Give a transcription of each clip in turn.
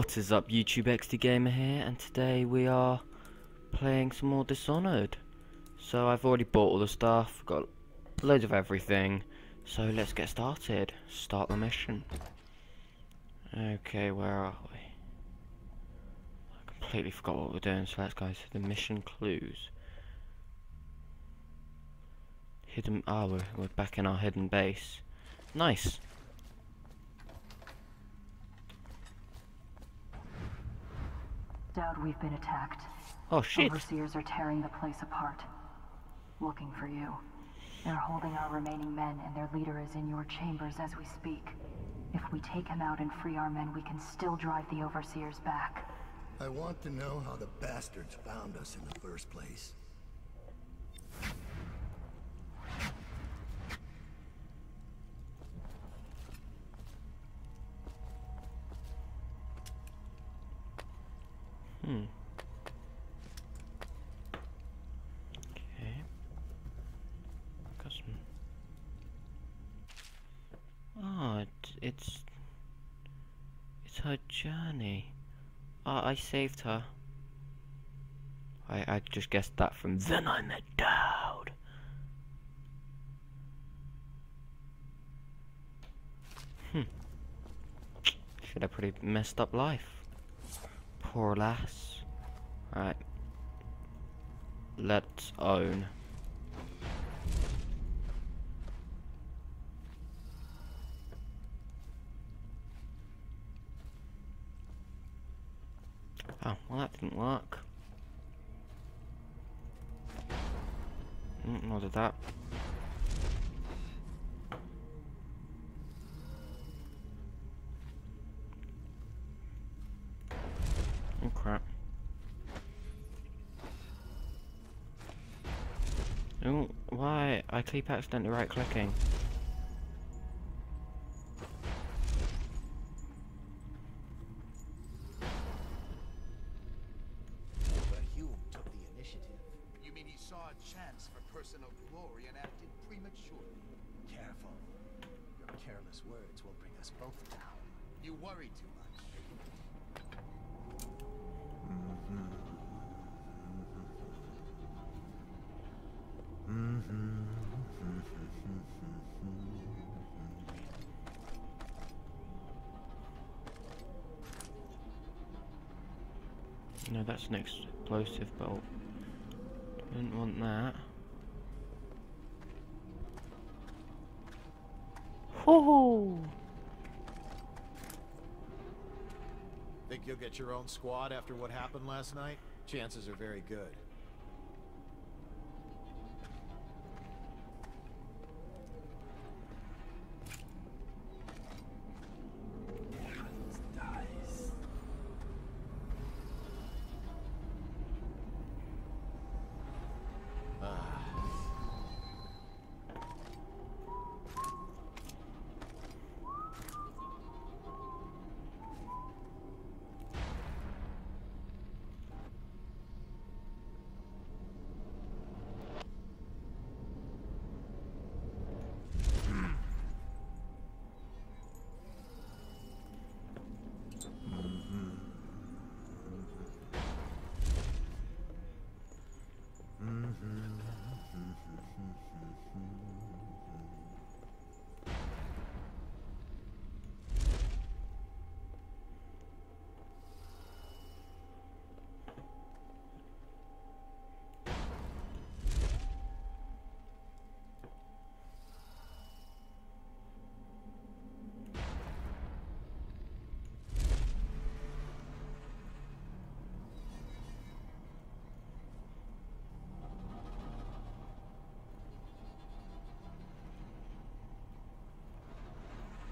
What is up YouTube XD Gamer here and today we are playing some more Dishonored. So I've already bought all the stuff, got loads of everything, so let's get started. Start the mission. Okay, where are we? I completely forgot what we're doing, so let's go to the mission clues. Hidden, ah, we're, we're back in our hidden base. Nice. Doubt we've been attacked. Oh shit. Overseers are tearing the place apart. Looking for you. They're holding our remaining men, and their leader is in your chambers as we speak. If we take him out and free our men, we can still drive the Overseers back. I want to know how the bastards found us in the first place. Hmm. Okay. Got some. Oh, it, it's journey. Oh, I saved her. I I just guessed that from then I met Daud. Hmm. Should have pretty messed up life. Poor lass. Right. Let's own. Oh, well that didn't work. Mm, nor did that. Oh crap. Oh, why? I keep accidentally right clicking. Personal glory and acted prematurely? Careful. Your careless words will bring us both down. You worry too much. No, that's an explosive bolt. Didn't want that. Woohoo! Think you'll get your own squad after what happened last night? Chances are very good.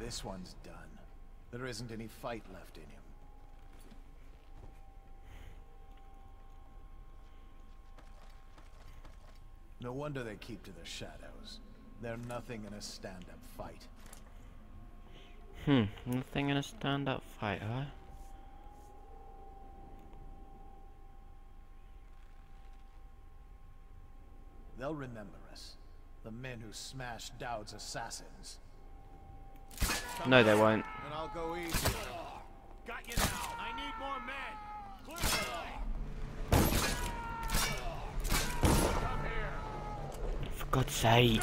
This one's done. There isn't any fight left in him. No wonder they keep to the shadows. They're nothing in a stand-up fight. Hmm, nothing in a stand-up fight, huh? They'll remember us. The men who smashed Daud's assassins. No, they won't. For God's sake.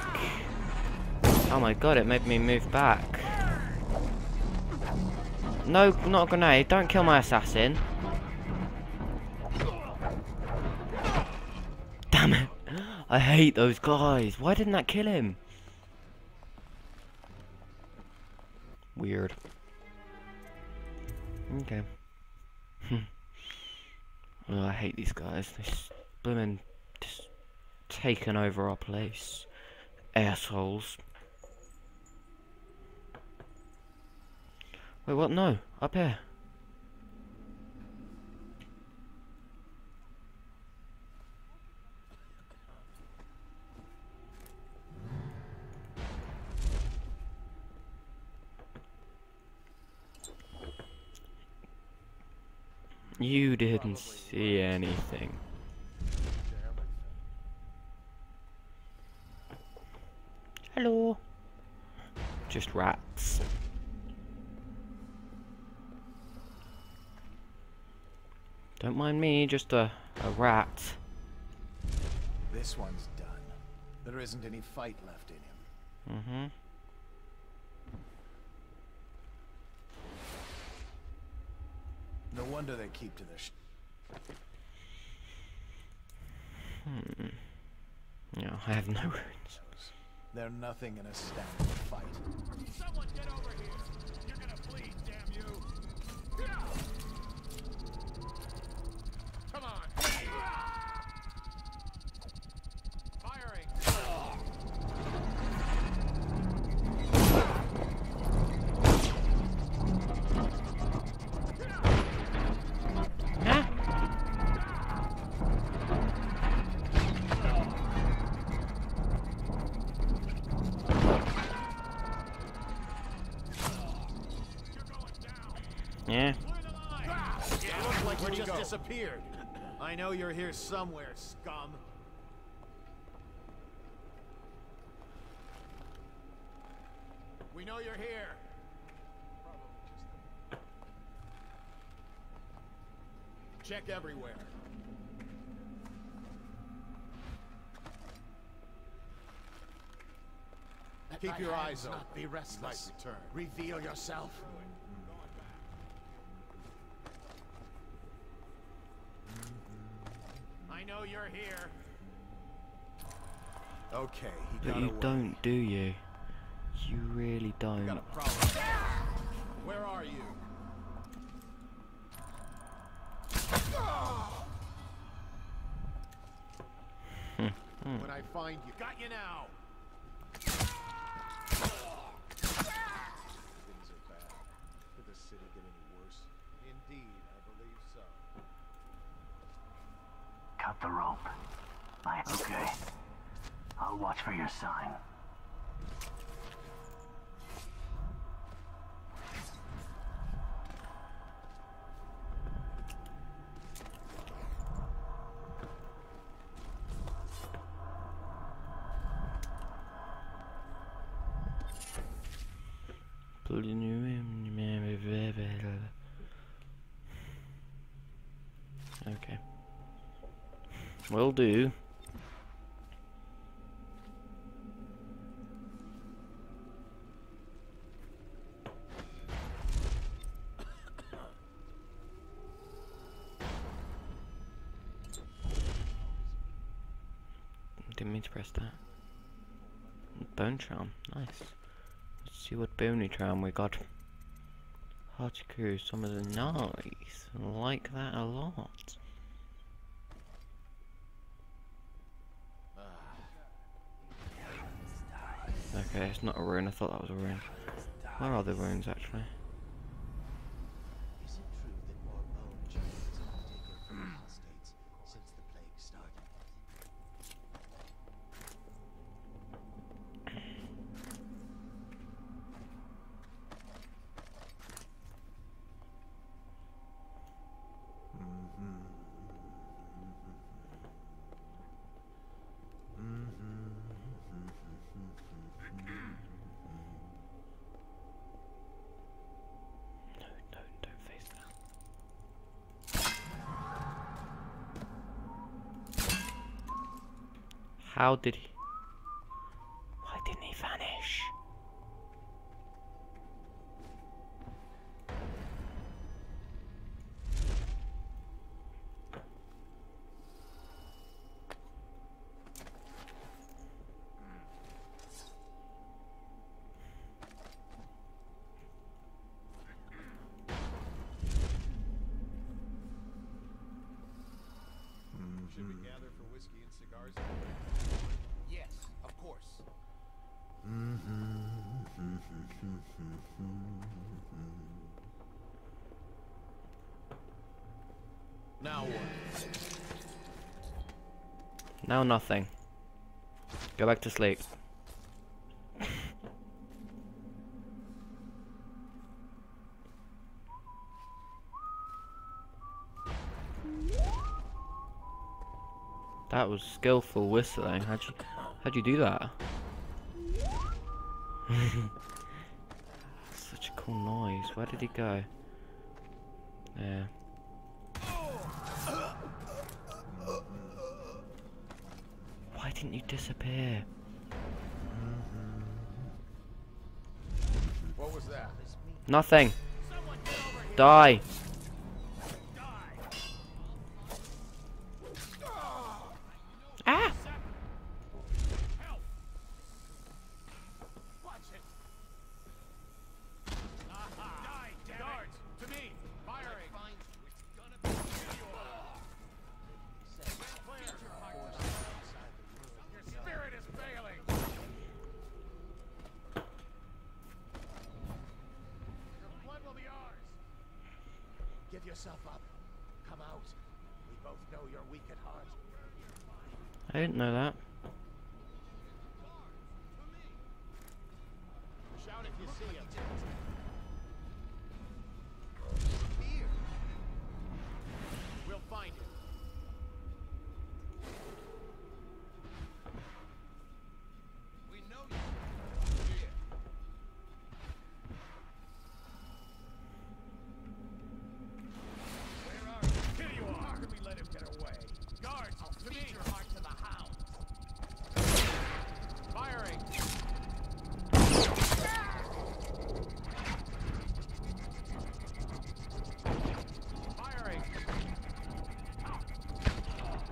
Oh my god, it made me move back. No, not a grenade. Don't kill my assassin. Damn it. I hate those guys. Why didn't that kill him? Weird. Okay. Hmm. oh, I hate these guys. They're just taken over our place. Assholes. Wait, what? No. Up here. You didn't see anything. Hello. Just rats. Don't mind me, just a, a rat. This one's done. There isn't any fight left in him. Mm-hmm. No wonder they keep to their sh Hmm. No, I have no runes. They're nothing in a standard fight. Someone get over here! You're gonna bleed, damn you! Come disappeared. I know you're here somewhere, scum. We know you're here. Check everywhere. Keep your eyes open. Not be restless. Reveal yourself. I know you're here. Okay, he But got you away. don't, do you? You really don't. Got a problem. Where are you? when I find you, got you now. Things are bad. Could the city get any worse? Indeed, I believe so. Cut the rope. I okay. I'll watch for your sign. Okay. Will do. Didn't mean to press that. Bone charm, nice. Let's see what bony charm we got. Hartiku, some of the nice. I like that a lot. Okay, it's not a rune. I thought that was a rune. Where are the runes? Is it true that more bone giants have taken from apostates since the plague started? No, no, don't face that. How did he? Should we gather for whiskey and cigars? Yes, of course. Now what? Now nothing. Go back to sleep. That was skillful whistling. How'd you how'd you do that? Such a cool noise. Where did he go? There. Didn't you disappear? What was that? Nothing. Die. Ah! Give yourself up. Come out. We both know you're weak at heart. I didn't know that. Shout if you see him. Here. We'll find him. We know you. Here. Where are you? Here you are! How can we let him get away? Guards, to me! your heart to the hound. Firing! Firing!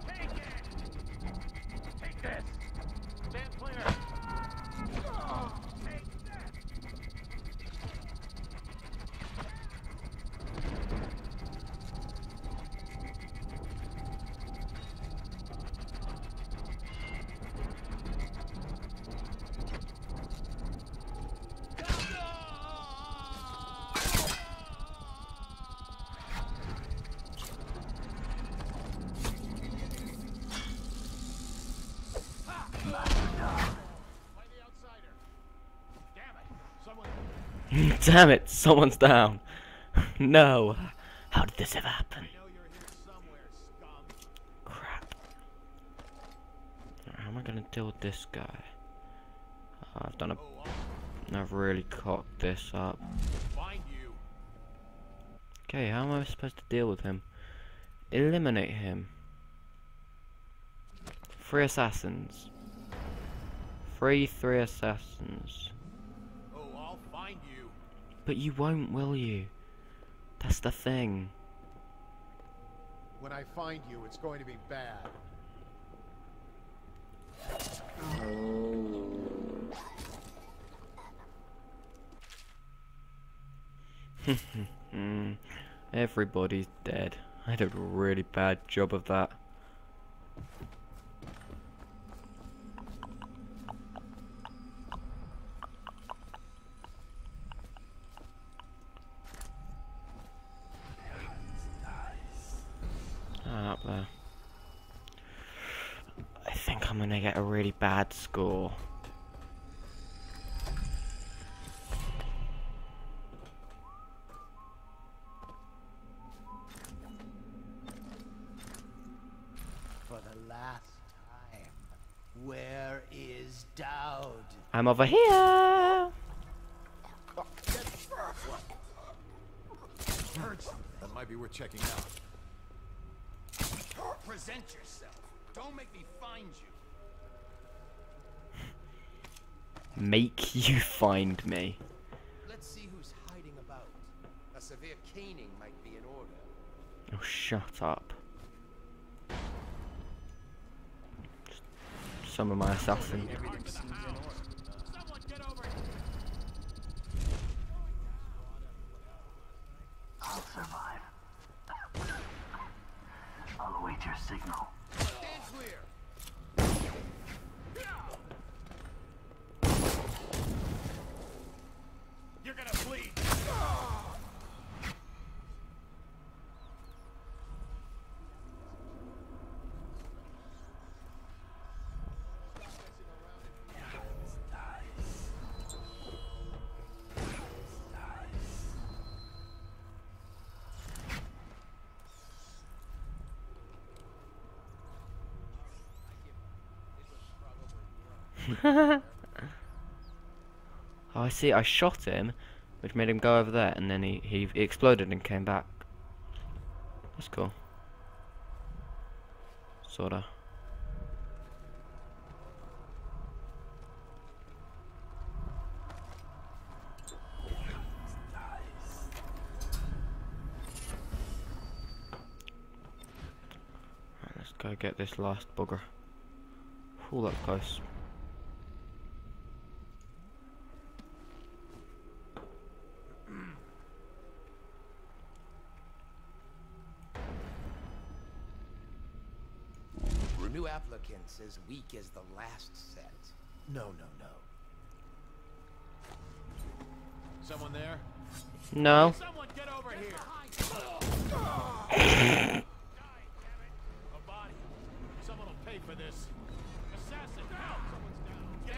Take it! Take this! Stand clear! Take this! Find the outsider! Damn it! Someone... Damn it, someone's down. no. How did this ever happen? Crap. How am I gonna deal with this guy? I've done a. I've really cocked this up. Okay, how am I supposed to deal with him? Eliminate him. Three assassins. Three, three assassins. But you won't, will you? That's the thing. When I find you, it's going to be bad. Hmm. Everybody's dead. I did a really bad job of that. Ah, up there. I think I'm gonna get a really bad score. For the last time. Where is Daud? I'm over here. That might be worth checking out. Present yourself. Don't make me find you. Make you find me. Let's see who's hiding about. A severe caning might be in order. Oh, shut up. Some of my assassins. Everything seems in order. Someone get over here! I'll survive. I'll await your signal. oh, I see. I shot him, which made him go over there, and then he, he, exploded and came back. That's cool. Sorta. Right, let's go get this last bugger. Oh, that's close. New applicants as weak as the last set. No, no, no. Someone there? No. Someone get over here! Die, damn it! A body. Someone will pay for this. Assassin! Down! Someone's down. Get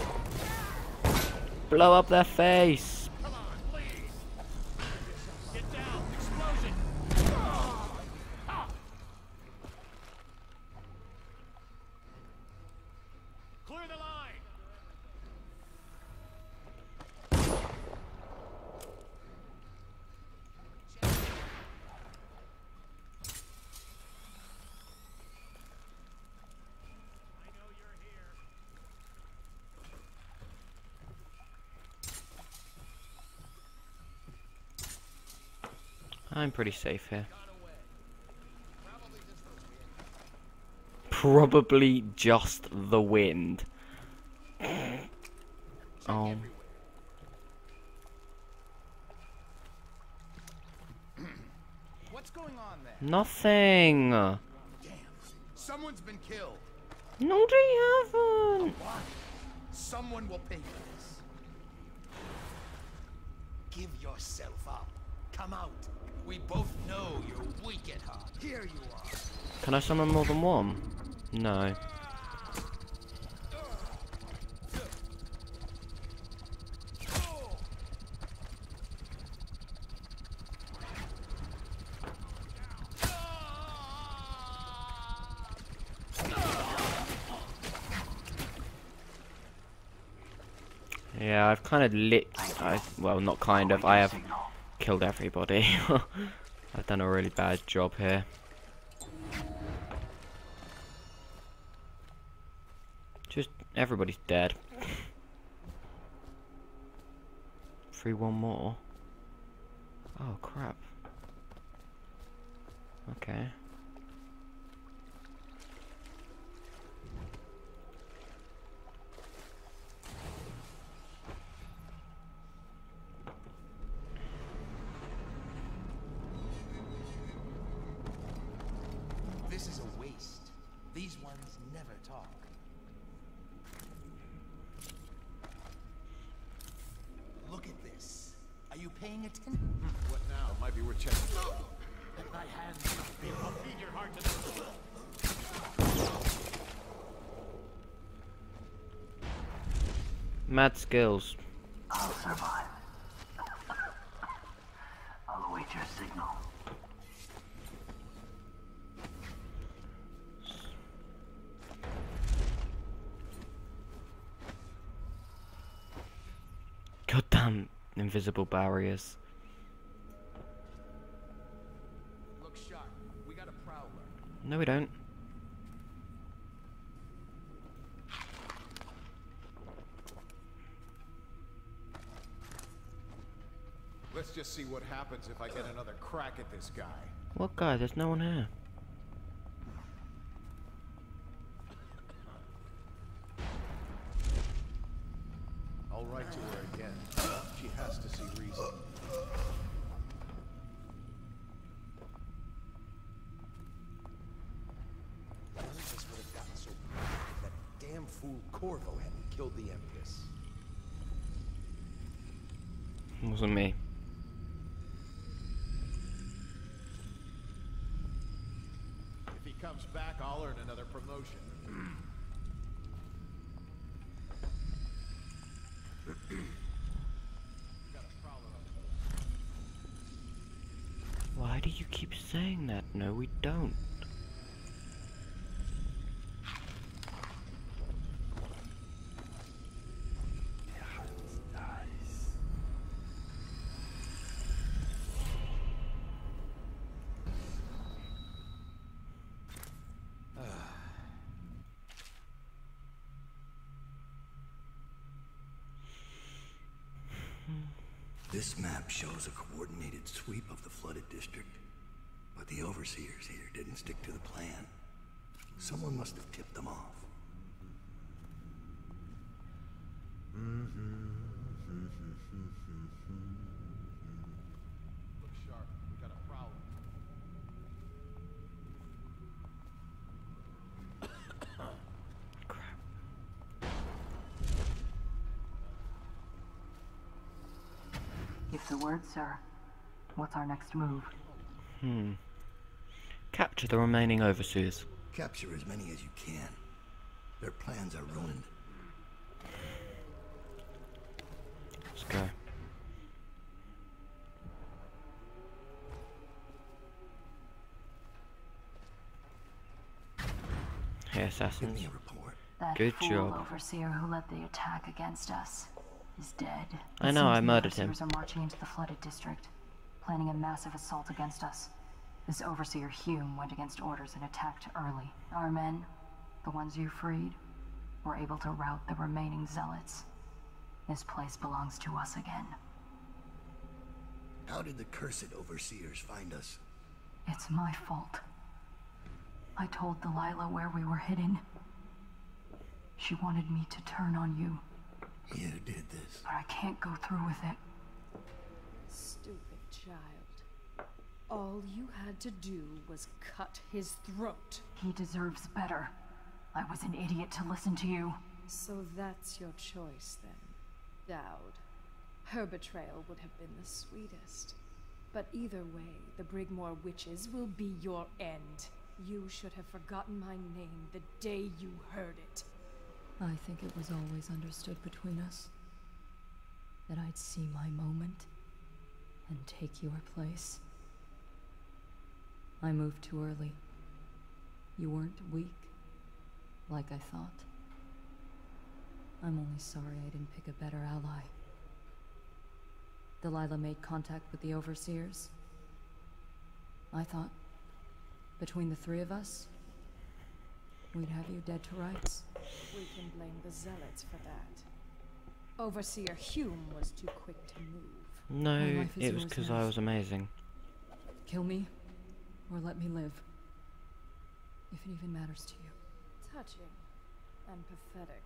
clear! Blow up their face. Come on, please! Get down! Explosion! Clear the line! I know you're here. I'm pretty safe here. Probably just the wind. Oh. What's going on there? Nothing. No, Damn. Someone's been killed. they haven't. Someone will pay for this. Give yourself up. Come out. We both know you're weak at heart. Here you are. Can I summon more than one? No. Yeah, I've kind of lit. I well, not kind of. I have killed everybody. I've done a really bad job here. Just everybody's dead. Free one more. Oh crap. Okay. This is a waste. These ones never talk. Look at this. Are you paying attention? What now? Might be worth checking. Let thy hands be I'll feed your heart to the Mad skills. I'll survive. I'll await your signal. Invisible barriers. Look sharp. We got a prowler. No, we don't. Let's just see what happens if I get another crack at this guy. What guy? There's no one here. I'll write to her again. She has to see reason. Corvo hadn't killed the Empress. It wasn't me. If he comes back, I'll earn up. Why do you keep saying that? No, we don't. This map shows a coordinated sweep of the flooded district. But the overseers here didn't stick to the plan. Someone must have tipped them off. Mm-hmm. Mm-hmm. Mm-hmm. Look sharp. We got a prowler. Crap. Give the word, sir. What's our next move? Hmm. Capture the remaining overseers. Capture as many as you can. Their plans are ruined. Let's go. Hey, Give assassins. me a report. That Good fool job. overseer who led the attack against us is dead. I know, I murdered him. overseers are marching into the flooded district, planning a massive assault against us. This overseer Hume went against orders and attacked early. Our men, the ones you freed, were able to rout the remaining zealots. This place belongs to us again. How did the cursed overseers find us? It's my fault. I told Delilah where we were hidden. She wanted me to turn on you, You did this. but I can't go through with it. Stupid child. All you had to do was cut his throat. He deserves better. I was an idiot to listen to you. So that's your choice then, Daud. Her betrayal would have been the sweetest. But either way, the Brigmore witches will be your end. You should have forgotten my name the day you heard it. I think it was always understood between us that I'd see my moment and take your place. I moved too early. You weren't weak, like I thought. I'm only sorry I didn't pick a better ally. Delilah made contact with the Overseers. I thought, between the three of us, we'd have you dead to rights. We can blame the Zealots for that. Overseer Hume was too quick to move. No, life is it was because. I was amazing. Kill me, or let me live. If it even matters to you. Touching and pathetic.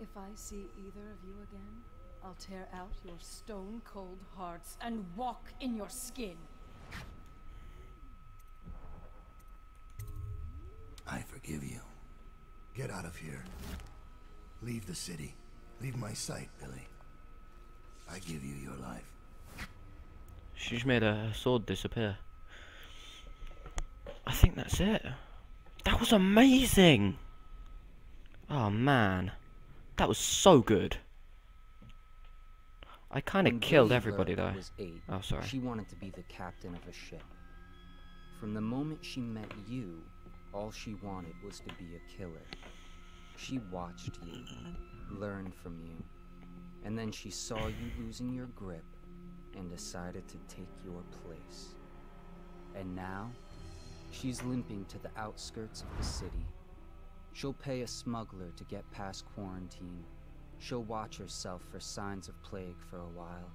If I see either of you again, I'll tear out your stone cold hearts and walk in your skin. I forgive you. Get out of here. Leave the city. Leave my sight, Billie. I give you your life. She just made her sword disappear. I think that's it. That was amazing! Oh man. That was so good. I kind of When killed Billie everybody though. Burke Was eight, Oh, sorry. She wanted to be the captain of a ship. From the moment she met you, all she wanted was to be a killer. She watched you, learned from you, and then she saw you losing your grip and decided to take your place. And now, she's limping to the outskirts of the city. She'll pay a smuggler to get past quarantine. She'll watch herself for signs of plague for a while.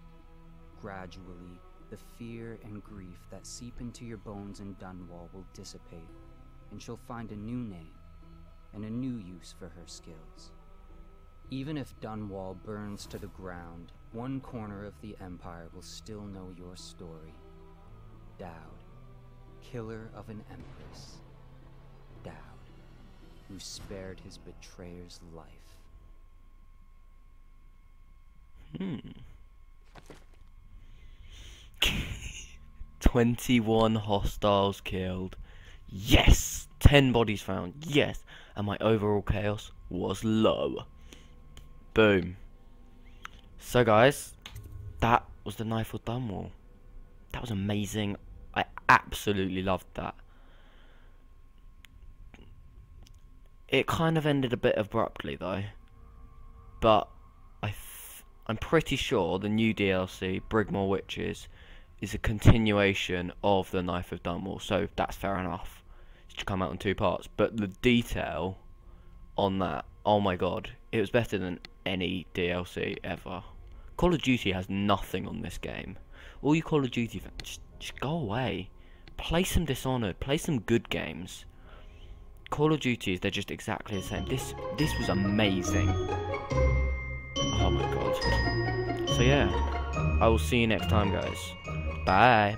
Gradually, the fear and grief that seep into your bones in Dunwall will dissipate, and she'll find a new name and a new use for her skills. Even if Dunwall burns to the ground, one corner of the Empire will still know your story. Daud, killer of an Empress. Daud. who spared his betrayer's life. Hmm. 21 hostiles killed. Yes! 10 bodies found. Yes! And my overall chaos was low. Boom. So guys, that was the Knife or Dunwall. That was amazing. I absolutely loved that. It kind of ended a bit abruptly though. But I I'm pretty sure the new DLC, Brigmore Witches, is a continuation of the Knife of Dunwall, so that's fair enough. Should come out in two parts. But the detail on that, oh my god, it was better than any DLC ever. Call of Duty has nothing on this game. All you Call of Duty fans, just, just go away. Play some Dishonored, play some good games. Call of Duty, is they're just exactly the same. This this was amazing. Oh my god. So yeah, I will see you next time, guys. Bye.